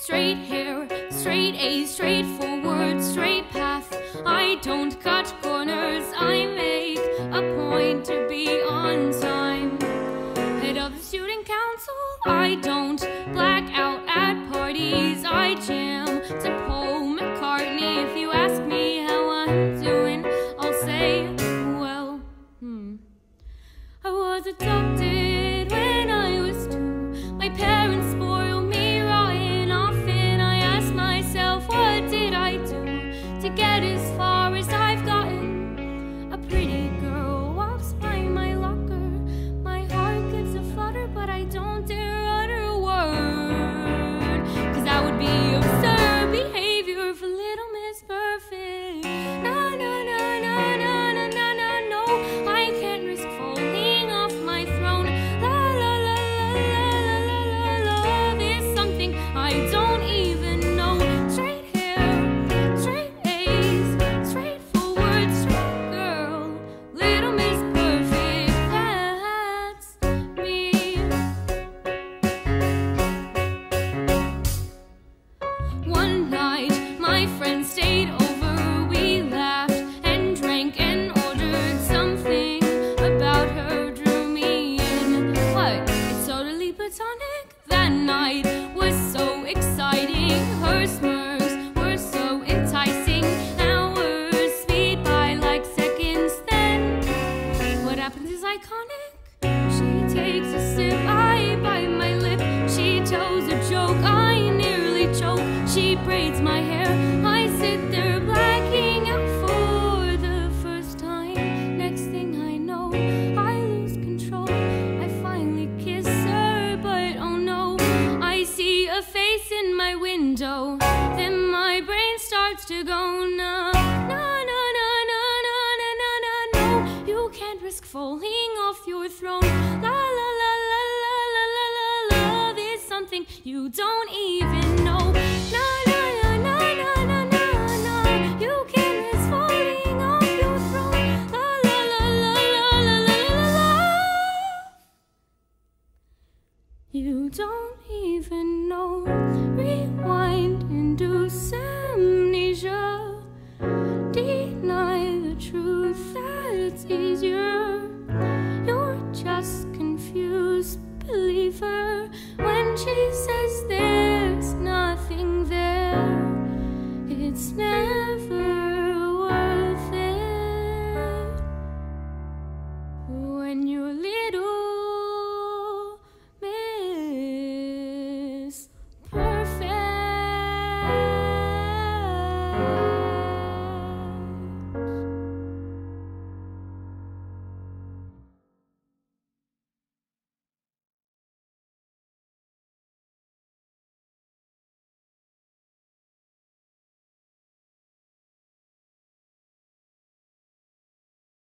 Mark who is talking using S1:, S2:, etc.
S1: Straight hair, straight A's, straightforward, straight path. I don't cut corners, I make a point to be on time. Head of the student council, I don't black out at parties, I jam to Paul McCartney. If you ask me how I'm doing, I'll say, well, hmm. I was adopted platonic. That night was so exciting. Her smirks were so enticing. Hours speed by like seconds. Then what happens is iconic. She takes a sip, I bite my lip. She tells a joke, I nearly choke. She braids my hair, I sit there my window. Then my brain starts to go no, no, no, no, no, no, no, no, no. You can't risk falling off your throne. La la la la la la la. Love is something you don't even don't even know. Rewind, induce amnesia. Deny the truth, that's easier.